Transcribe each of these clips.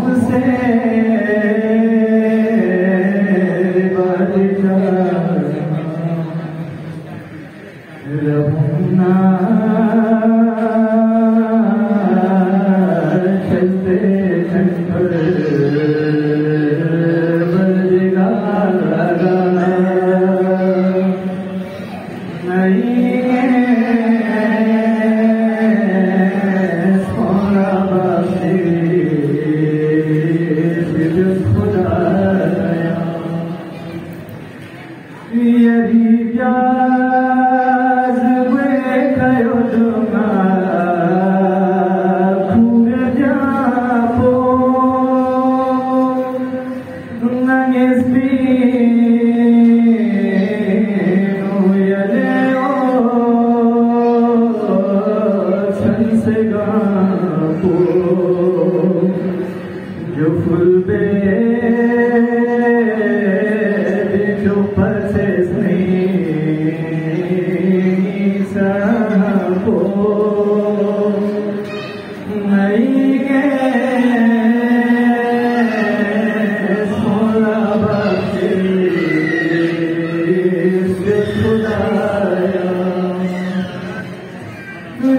você.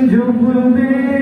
जो गुरुदेव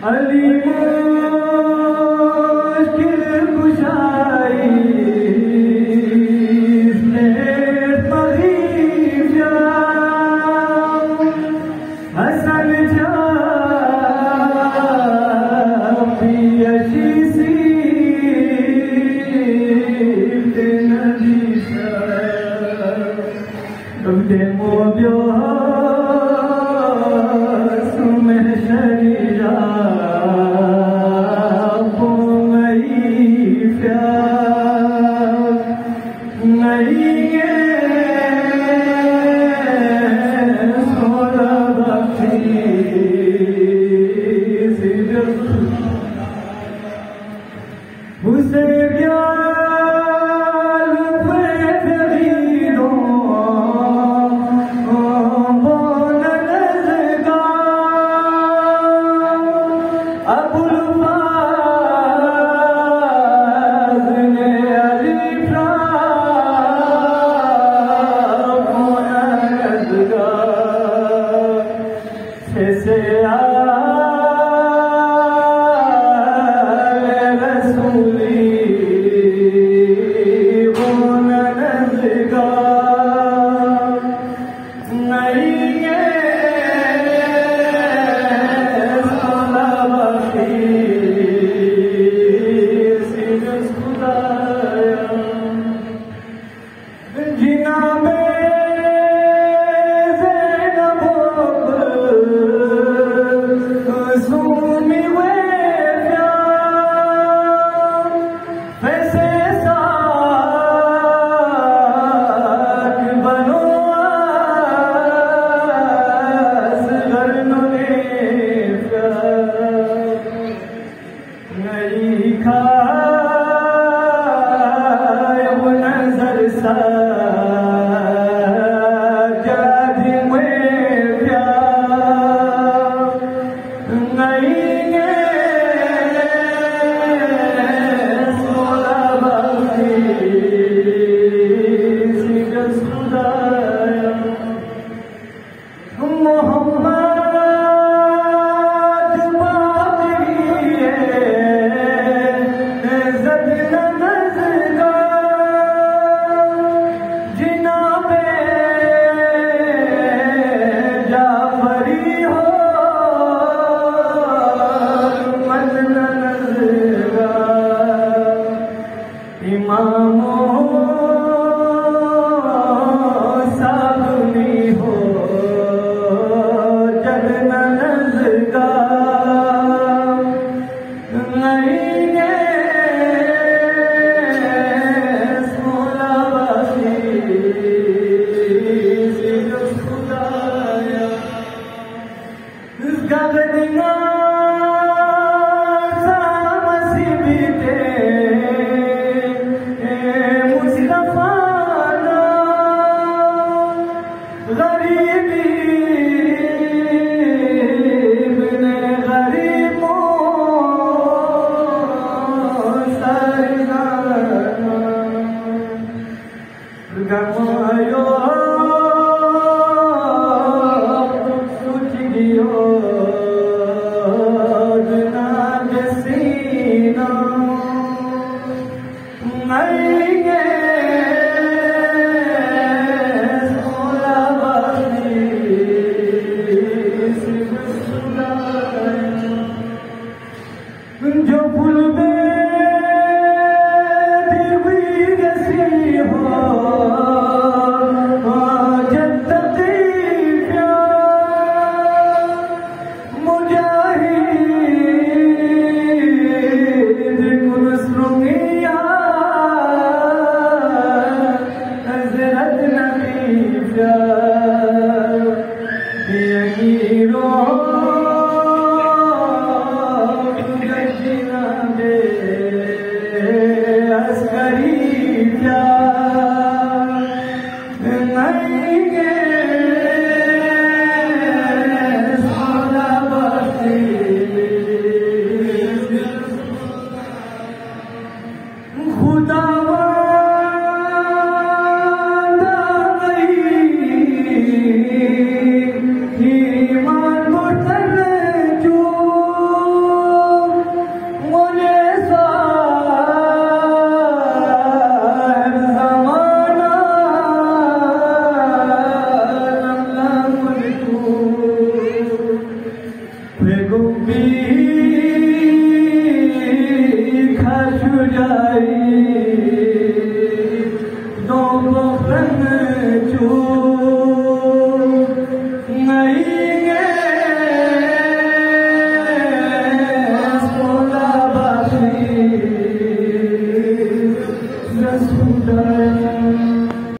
Ali God. ইমাম Senhor.